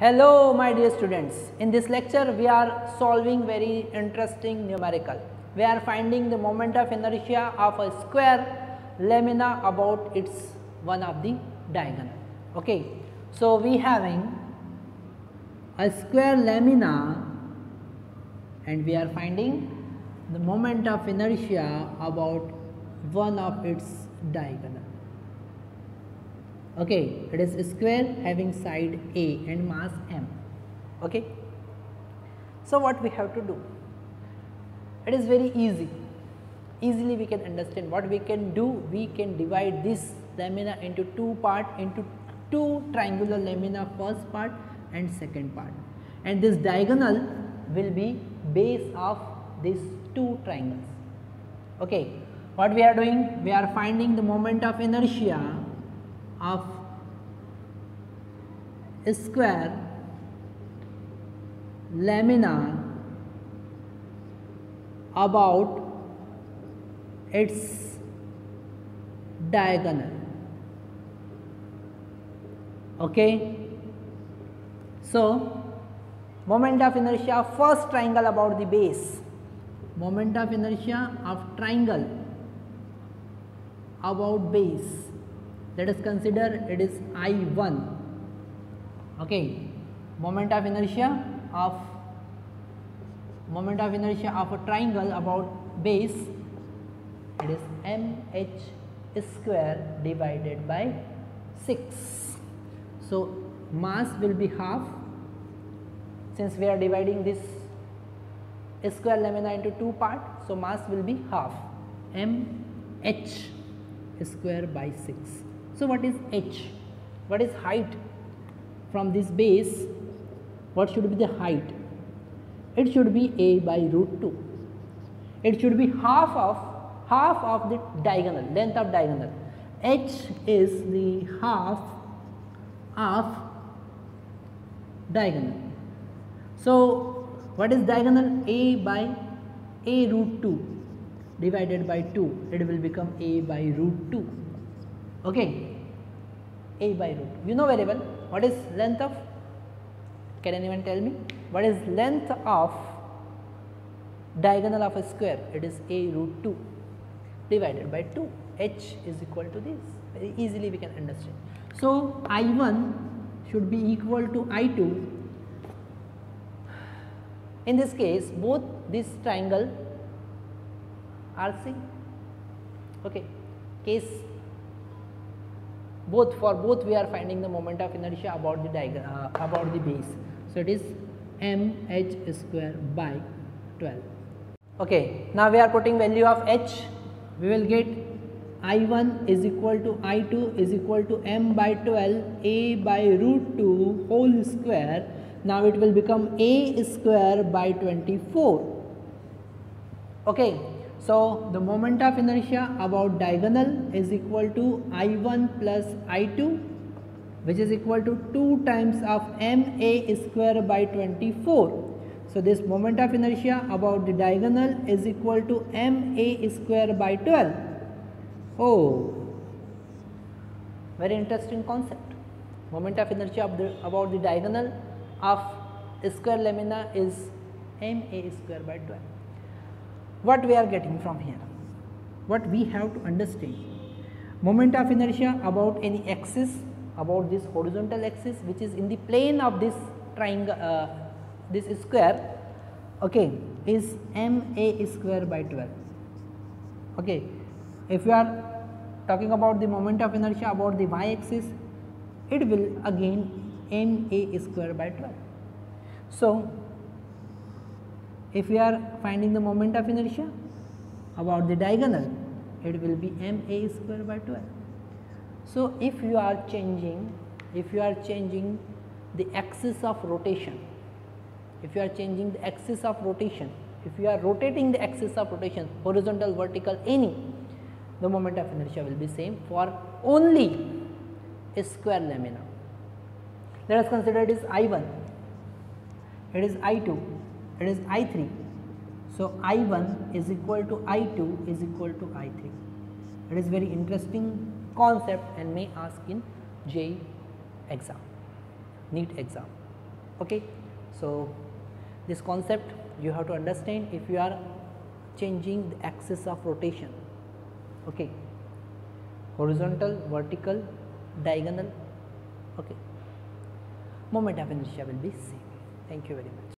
Hello my dear students, in this lecture we are solving very interesting numerical. We are finding the moment of inertia of a square lamina about its one of the diagonal. Okay. So, we having a square lamina and we are finding the moment of inertia about one of its diagonal okay it is a square having side a and mass m. Okay? So what we have to do? It is very easy. Easily we can understand. What we can do we can divide this lamina into two part into two triangular lamina first part and second part. And this diagonal will be base of these two triangles. Okay? What we are doing? We are finding the moment of inertia of square lamina about its diagonal. Okay? So moment of inertia first triangle about the base. Moment of inertia of triangle about base let us consider it is I1 okay. Moment of inertia of moment of inertia of a triangle about base it is mh square divided by 6 so mass will be half. Since we are dividing this square lamina into two part so mass will be half. Mh square by 6 so, what is h? What is height from this base? What should be the height? It should be a by root 2. It should be half of half of the diagonal length of diagonal. h is the half of diagonal. So, what is diagonal? a by a root 2 divided by 2 it will become a by root 2 okay. A by root. You know very well what is length of? Can anyone tell me? What is length of diagonal of a square? It is a root 2 divided by 2 h is equal to this. Very easily we can understand. So i1 should be equal to i2 in this case both this triangle are same. Okay. Case both for both we are finding the moment of inertia about the diagram uh, about the base. So it is m h square by 12 okay now we are putting value of h. We will get i1 is equal to i2 is equal to m by 12 a by root 2 whole square. Now it will become a square by 24 okay so, the moment of inertia about diagonal is equal to I1 plus I2 which is equal to 2 times of ma square by 24. So, this moment of inertia about the diagonal is equal to ma square by 12. Oh, very interesting concept. Moment of inertia of the, about the diagonal of square lamina is ma square by 12 what we are getting from here. What we have to understand. Moment of inertia about any axis about this horizontal axis which is in the plane of this triangle uh, this square okay is m a square by 12 okay if we are talking about the moment of inertia about the y axis it will again m a square by 12 so if we are finding the moment of inertia about the diagonal it will be m a square by 12. So, if you are changing if you are changing the axis of rotation if you are changing the axis of rotation if you are rotating the axis of rotation horizontal vertical any the moment of inertia will be same for only a square lamina. Let us consider it is I1, it is I2 it is I3. So, I1 is equal to I2 is equal to I3. It is very interesting concept and may ask in JEE exam, NEET exam. okay? So this concept you have to understand if you are changing the axis of rotation. Okay? Horizontal vertical diagonal. Okay? Moment of inertia will be same. Thank you very much